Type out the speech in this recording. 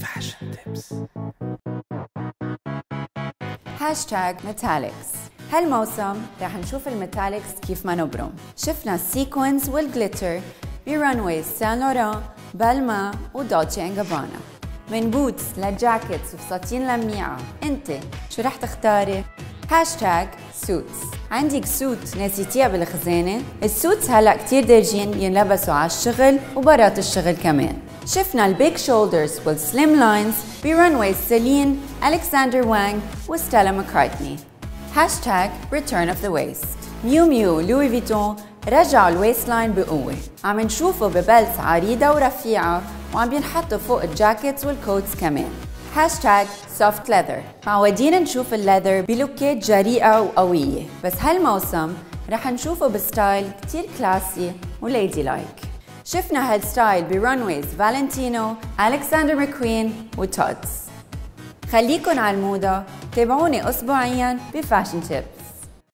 Fashion tips. hashtag metallics هالموسم رح نشوف ال metallics كيف ما نبرم شفنا ال sequins وال glitter brand-wise سان لوران بالما ودولتشي ان جابانا من boots ل jackets وفساتين لميعة أنت شو رح تختاري؟ hashtag suits عندك suit نسيتيها بالخزانة؟ ال suits هلأ كتير دارجين ينلبسوا على الشغل وبرات الشغل كمان شفنا ال big shoulders وال slim lines بـ runway سيلين، ألكسندر وانغ وستيلا ماكارتني هاشتاج return of the waist. ميو ميو لوي فيتون رجعوا ال waist line بقوة. عم نشوفه ب belt عريضة ورفيعة وعم بينحطوا فوق ال jackets وال coats كمان. هاشتاج soft leather معودين نشوف ال leather ب looks جريئة وقوية. بس هالموسم رح نشوفه ب style كتير classy و ladylike شفنا هال style ب runways فالنتينو ألكسندر ماكوين وتودز. خليكن على الموضة تابعوني أسبوعيا ب Fashion Tip.